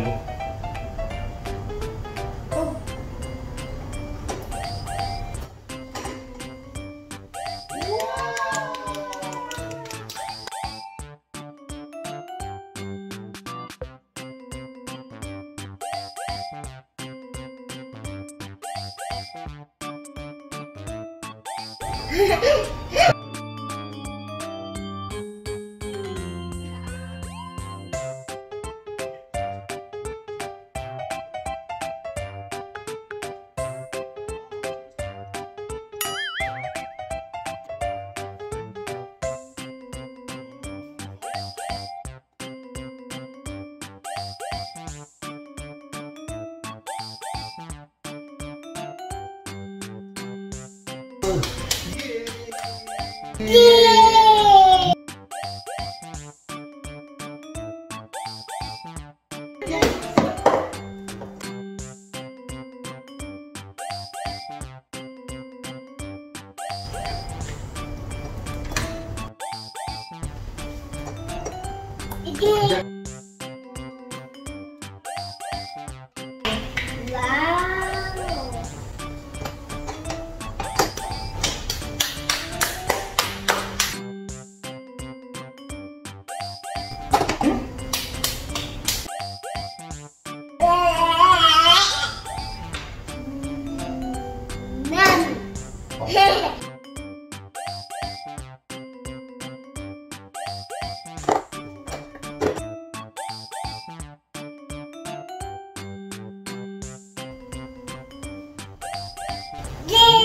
happy. Oh. Wow. Yay!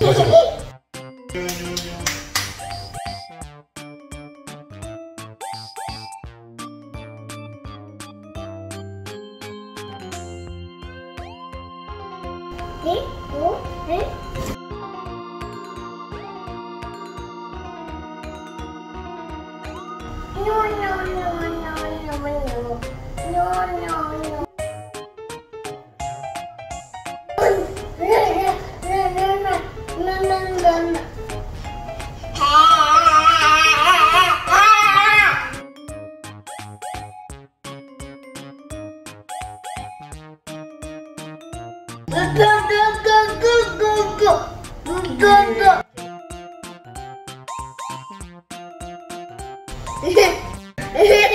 Ủa, thế. No, no, no, no, no, no. No, no, no. No, Hehehe